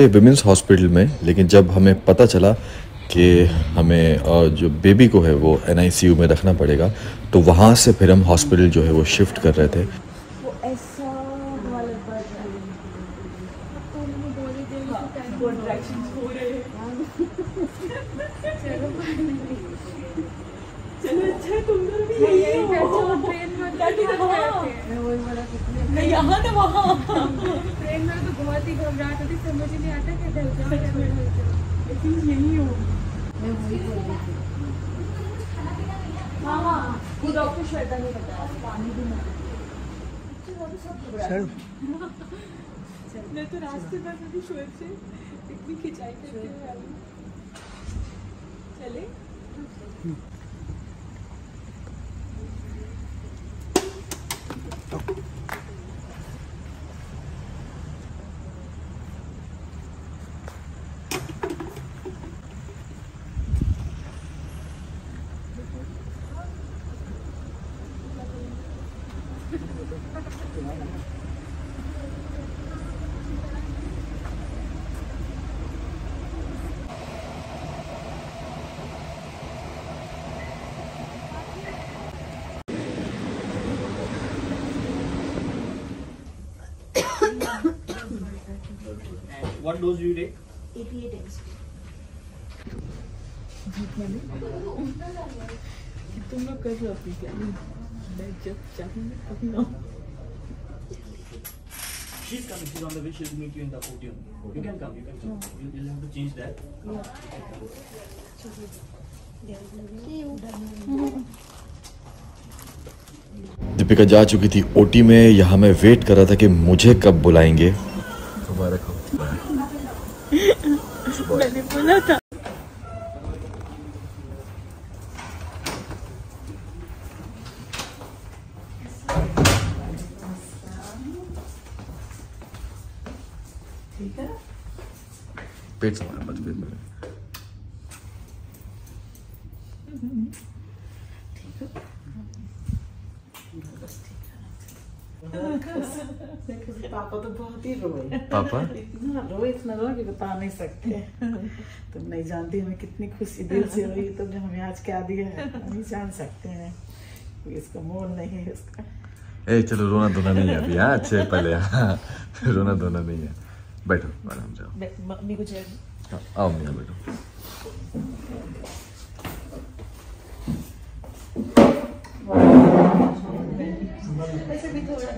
ये women's hospital में लेकिन जब हमें पता चला कि हमें जो बेबी को है वो एन में रखना पड़ेगा तो वहाँ से फिर हम हॉस्पिटल जो है वो शिफ्ट कर रहे थे। वो ऐसा वाला बढ़ रहा तो उन्होंने बोली दे कॉन्ट्रैक्शंस हो रहे हैं। चलो चलो अच्छा तुम लोग भी यही हो। ना वहाँ। ट्रेन में तो बहुत ही घबराहट होती समझ नहीं आता कि डर जाओ लेकिन यही हो। मैं वही बोल रही थी हाँ। हाँ वो डॉक्टर श्वेता ने बताया। पानी भी ना मैं तो रास्ते पर से इतनी खिंचाई करते हुए चले। What dose do you take? 88 days तुम लोग कैसे अपनी क्या मैं जब चाहूँगी तभी ना She's coming. She's on the way. She'll meet you in the podium. You can come. You can come. You, you'll have to change that. Deepika जा चुकी थी ओटी में यहाँ मैं वेट कर रहा था कि मुझे कब बुलाएँगे मैंने बोला था ठीक है पेट संभाल मत पेट में पापा तो बहुत ही रोए पापा? इतना रोए इतना रोए कि बता नहीं सकते। तुम नहीं जानती हमें कितनी खुशी दिल से हुई तुमने हमें आज क्या दिया है नहीं जान सकते हैं। इसका मोल नहीं है इसका ए चलो रोना धोना नहीं है अभी हाँ अच्छे पहले हाँ। रोना धोना नहीं है। बैठो आराम से आओ। मम्मी को हाँ, आओ बैठो।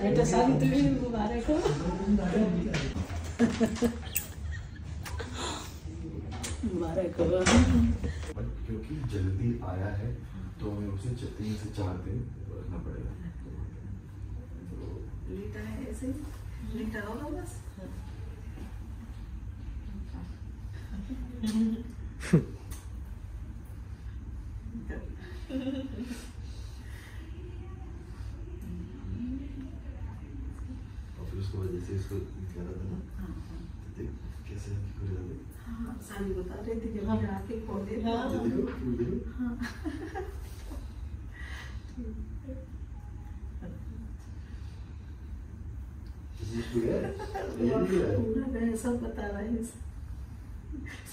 बेटा तो मुबारक हो। मुबारक हो। क्योंकि जल्दी आया है तो हमें उसे तीन से चार दिन रखना पड़ेगा। और फिर उसके जैसे इसको निकाला था ना तो देख कैसे खुल जाते साली बता रही थी कि हम आके खोले ये देखो फूल देखो है। है पूरा सब बता रहा है।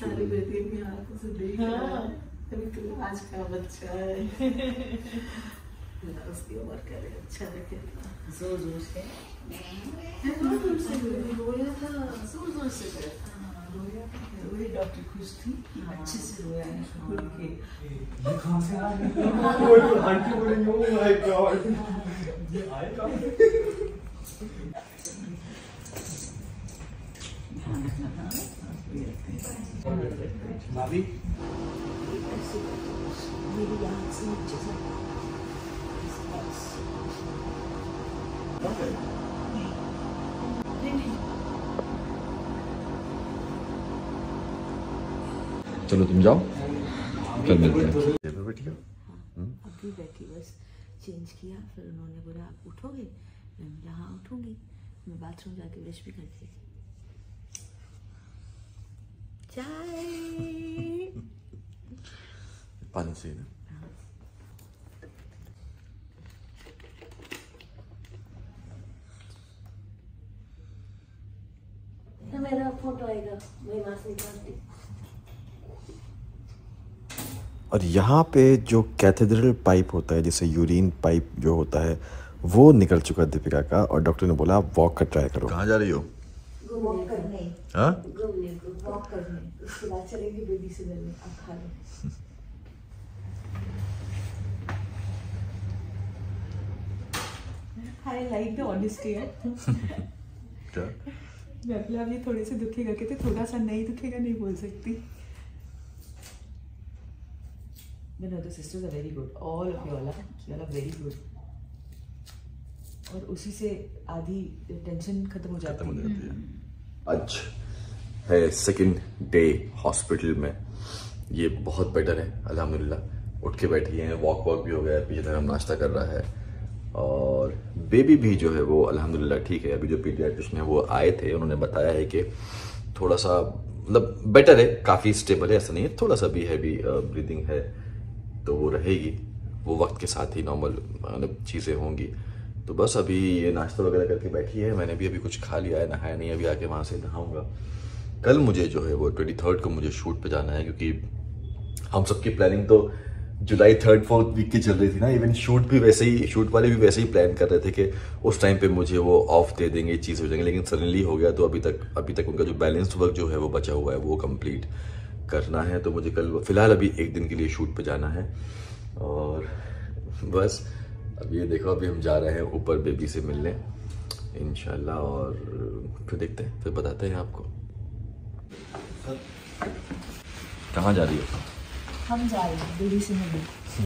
सारी बेटी भी हाथ से देख रहा है। तो आज का बच्चा है। उसकी उम्र करे अच्छा रखे ज़ोर ज़ोर से ज़ोर ज़ोर से रोया था। ज़ोर ज़ोर से रोया वही डॉक्टर खुश थी। अच्छे से रोया है। खुल के ये कहाँ से आ गया आंटी बोलेंगे ओ माय गॉड ये आएगा Bobby? मेरी यहाँ से नीचे से चलो तुम जाओ कल मिलते हैं बैठिए अभी बैठी बस चेंज किया फिर उन्होंने बोला आप उठोगे? मैं बोला हाँ उठूँगी। मैं बाथरूम जाके ब्रश भी करती दी चाय पानी से ना मेरा फ़ोटो आएगा मैं वहाँ से और यहाँ पे जो कैथेड्रल पाइप होता है जैसे यूरिन पाइप जो होता है वो निकल चुका है दीपिका का और डॉक्टर ने बोला आप वॉक का ट्राई करो। कहाँ जा रही हो? वॉक करने हाँ? घूमने को। वॉक करने उसके बाद चलेंगे बेबी से मिलने अब खा लो। आई लाइक द ऑनेस्टी है। मैं अपने आप ये थोड़े से दुखेगा कहते थोड़ा सा नहीं दुखेगा नहीं बोल सकती। No, no, the sisters are very good. All of you all are. You all are very good. और उसी से आधी टेंशन खत्म हो जाती है। जाती है सेकंड डे हॉस्पिटल में। ये बहुत बेटर है, अल्हम्दुलिल्लाह। उठ के बैठी हैं वॉक वॉक भी हो गया है पीछे हम नाश्ता कर रहा है। और बेबी भी जो है वो, अल्हम्दुलिल्लाह, ठीक है, अभी जो पीडियाट्रिशन है वो आए थे, उन्होंने बताया है कि थोड़ा सा मतलब बेटर है, काफ़ी स्टेबल है, ऐसा नहीं है, थोड़ा सा भी हैवी ब्रीदिंग है तो वो रहेगी। वो वक्त के साथ ही नॉर्मल मतलब चीज़ें होंगी। तो बस अभी ये नाश्ता वगैरह करके बैठी है, मैंने भी अभी कुछ खा लिया है, नहाया नहीं अभी आके वहाँ से नहाऊँगा। कल मुझे जो है वो ट्वेंटी थर्ड को मुझे शूट पे जाना है, क्योंकि हम सबकी प्लानिंग तो जुलाई थर्ड फोर्थ वीक की चल रही थी ना इवन शूट भी वैसे ही शूट वाले भी वैसे ही प्लान कर रहे थे कि उस टाइम पे मुझे वो ऑफ़ दे देंगे चीज़ हो जाएँगे, लेकिन सडनली हो गया तो अभी तक अभी तक उनका जो बैलेंस वर्क जो है वो बचा हुआ है, वो कंप्लीट करना है तो मुझे कल, फ़िलहाल अभी एक दिन के लिए शूट पे जाना है, और बस, अब ये देखो, अभी हम जा रहे हैं ऊपर बेबी से मिलने इनशाला और फिर देखते हैं, फिर बताते हैं आपको। कहाँ जा रही हो हम जा रहे हैं दिल्ली से मिलने